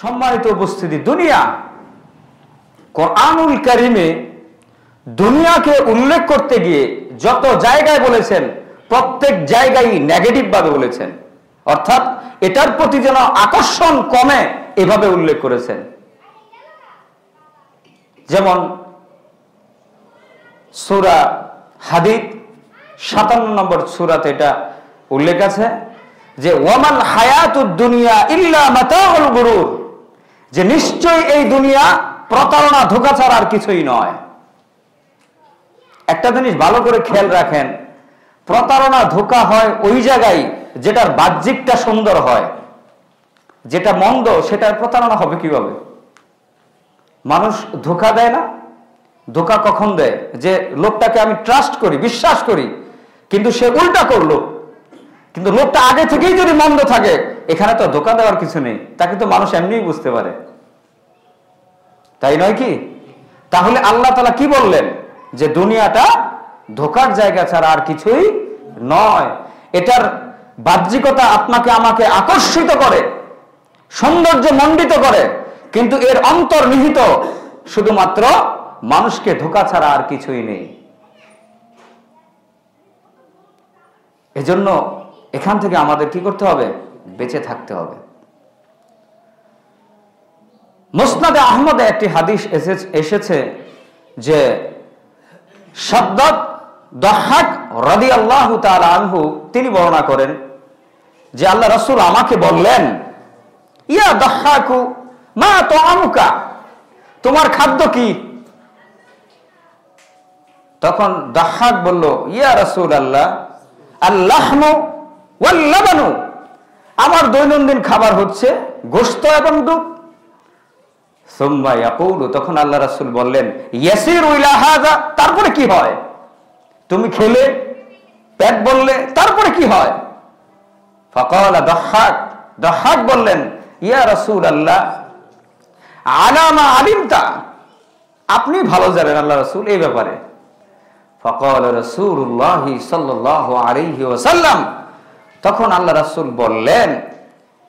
সম্মানিত উপস্থিতি, দুনিয়া। কোরআনুল কারিমে দুনিয়াকে উল্লেখ করতে গিয়ে যত জায়গায় বলেছেন, প্রত্যেক জায়গায় নেগেটিভ ভাবে বলেছেন। অর্থাৎ এটার প্রতি যেন আকর্ষণ কমে এভাবে উল্লেখ করেছেন। যেমন সুরা হাদিদ, সাতান্ন নম্বর সুরাতে এটা উল্লেখ আছে যে, ওয়ামাল হায়াতুদ দুনিয়া ইল্লা মাতাউল গুরুর। যে নিশ্চয়ই এই দুনিয়া প্রতারণা ধোকা ছাড়া আর কিছুই নয়। একটা জিনিস ভালো করে খেয়াল রাখেন, প্রতারণা, ধোকা হয় ওই জায়গায় যেটার বাহ্যিকটা সুন্দর হয়। যেটা মন্দ, সেটার প্রতারণা হবে কীভাবে? মানুষ ধোকা দেয় না? ধোকা কখন দেয়? যে লোকটাকে আমি ট্রাস্ট করি, বিশ্বাস করি, কিন্তু সে উল্টা করল। কিন্তু লোকটা আগে থেকেই যদি মন্দ থাকে, এখানে তো ধোকা দেওয়ার কিছু নেই। তাকে তো মানুষ এমনিই বুঝতে পারে। তাই নয় কি? তাহলে আল্লাহ তালা কি বললেন? যে দুনিয়াটা ধোকার জায়গা ছাড়া আর কিছুই নয়। এটার বাহ্যিকতা আপনাকে আমাকে আকর্ষিত করে, সৌন্দর্য মণ্ডিত করে, কিন্তু এর অন্তর্নিহিত শুধুমাত্র মানুষকে ধোকা ছাড়া আর কিছুই নেই। এজন্য এখান থেকে আমাদের কি করতে হবে? বেঁচে থাকতে হবে। মুসনাদে আহমদে একটি হাদিস এসেছে যে শব্দত দহাক রদি আল্লাহ আনহু, তিনি বর্ণনা করেন যে আল্লাহ রসুল আমাকে বললেন, ইয়া দহাকু মা তো আমুকা তোমার খাদ্য কি? তখন দাহাক বলল, ইয়া রসুল আল্লাহ আল্লাহনু ওয়াল্লাবানু। আমার দৈনন্দিন খাবার হচ্ছে গোস্ত এবং দুধ। সোম্মা ইয়াকুলু, তখন আল্লাহ রাসূল বললেন, ইয়াসির ইলা হাযা তারপরে কি হয়? তুমি খেলে, পেট বললে, তারপরে কি হয়? ফাকালা দাহাক দাহাক বললেন, ইয়া রাসূল আল্লাহ আলামা আলিমতা আপনি ভালো জানেন আল্লাহ রাসূল এই ব্যাপারে। ফকল রসুল্লাহ সাল্লাহ আলহি ওসাল্লাম তখন আল্লাহ রাসুল বললেন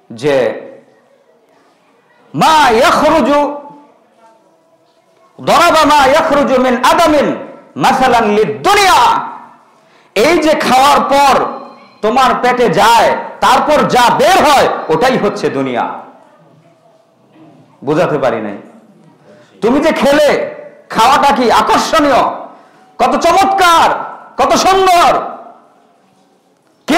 যে, মা ইয়াখরুজু, দরাবা মা ইয়াখরুজু মিন আদামিন মাসালান লিদুনিয়া এই যে খাওয়ার পর তোমার পেটে যায়, তারপর যা বের হয়, ওটাই হচ্ছে দুনিয়া। বুঝাতে পারি নাই। তুমি যে খেলে, খাওয়াটা কি আকর্ষণীয়? কত চমৎকার, কত সুন্দর।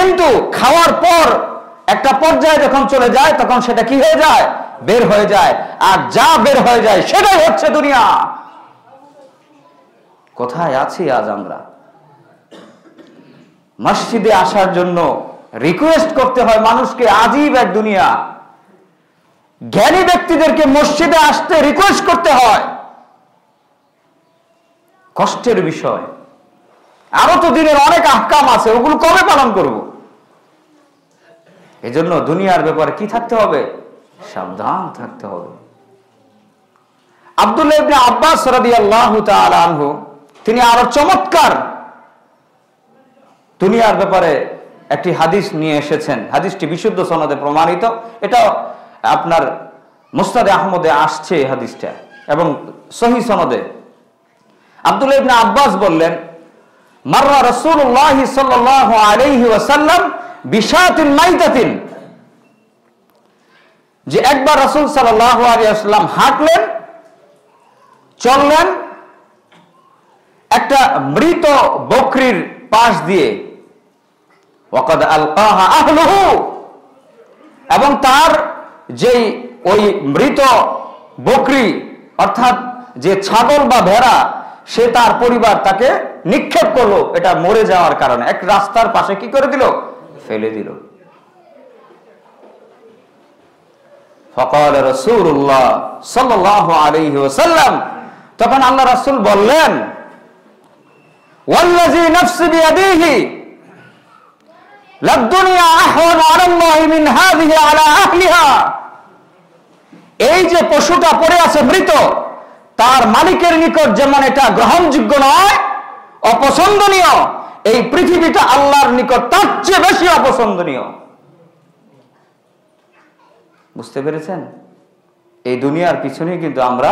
কিন্তু খাওয়ার পর একটা পর্যায়ে যখন চলে যায়, তখন সেটা কি হয়ে যায়? বের হয়ে যায়। আর যা বের হয়ে যায়, সেটাই হচ্ছে দুনিয়া। কোথায় আছি আজ আমরা? মসজিদে আসার জন্য রিকোয়েস্ট করতে হয় মানুষকে, আজীব এক দুনিয়া। জ্ঞানী ব্যক্তিদেরকে মসজিদে আসতে রিকোয়েস্ট করতে হয়। কষ্টের বিষয়। আরও তো দিনের অনেক আহকাম আছে, ওগুলো কবে পালন করব? এজন্য দুনিয়ার ব্যাপারে কি থাকতে হবে? সাবধান থাকতে হবে। আব্দুল্লাহ ইবনে আব্বাস তিনি আরও চমৎকার দুনিয়ার ব্যাপারে একটি হাদিস নিয়ে এসেছেন। হাদিসটি বিশুদ্ধ সনদে প্রমাণিত। এটা আপনার মুস্তাদে আহমদে আসছে হাদিসটা এবং সহি সনদে। আব্দুল্লাহ ইবনে আব্বাস বললেন মাররা রাসূলুল্লাহ সাল্লাল্লাহু আলাইহি ওয়াসাল্লাম বিশাতিন মাইতাতিন। যে একবার রাসূল সাল্লাল্লাহু আলাইহি হাঁটলেন, চললেন, একটা মৃত বকরির পাশ দিয়ে, ওয়াকাদ আলকাহা আহলুহু, এবং তার যেই ওই মৃত বকরি, অর্থাৎ যে ছাগল বা ভেড়া, সে তার পরিবার তাকে নিক্ষেপ করল, এটা মরে যাওয়ার কারণে। এক রাস্তার পাশে কি করে দিল? ফেলে দিল। ফকাল রসুল্লাহ সাল্লাহ আলাইহি ওসাল্লাম তখন আল্লাহ রাসূল বললেন, ওয়াল্লাযী নাফসি বিয়াদিহি লাদ-দুনিয়া আহওয়ানু আলাল্লাহি মিন হাযিহি আলা আহলিহা। এই যে পশুটা পড়ে আছে মৃত, তার মালিকের নিকট যেমন এটা গ্রহণযোগ্য নয়, অপছন্দনীয় এই পৃথিবীটা আল্লাহর নিকট তার চেয়ে বেশি অপছন্দনীয়। বুঝতে পেরেছেন? এই দুনিয়ার পিছনে কিন্তু আমরা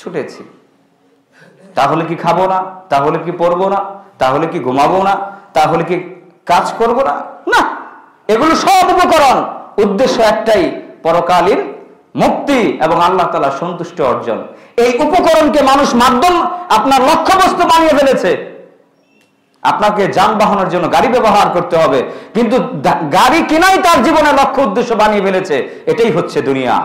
ছুটেছি। তাহলে কি খাব না? তাহলে কি পরবো না? তাহলে কি ঘুমাবো না? তাহলে কি কাজ করব না? না, এগুলো সব উপকরণ। উদ্দেশ্য একটাই, পরকালীন মুক্তি এবং আল্লাহ তালা সন্তুষ্ট অর্জন। এই উপকরণকে মানুষ মাধ্যম, আপনার লক্ষ্যবস্তু বানিয়ে ফেলেছে। আপনাকে যানবাহনের জন্য গাড়ি ব্যবহার করতে হবে। কিন্তু গাড়ি কেনাই তার জীবনের লক্ষ্য উদ্দেশ্য বানিয়ে ফেলেছে। এটাই হচ্ছে দুনিয়া।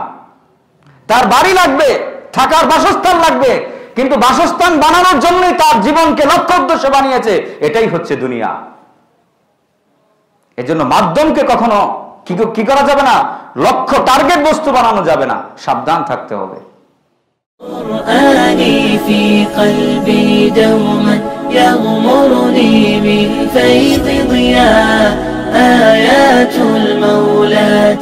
তার বাড়ি লাগবে, থাকার বাসস্থান লাগবে, কিন্তু বাসস্থান বানানোর জন্যই তার জীবনকে লক্ষ্য উদ্দেশ্য বানিয়েছে। এটাই হচ্ছে দুনিয়া। এজন্য মাধ্যমকে কখনো কি কি করা যাবে না? লক্ষ্য টার্গেট বস্তু বানানো যাবে না। সাবধান থাকতে হবে। يغمرني من فيض ضياء آيات المولى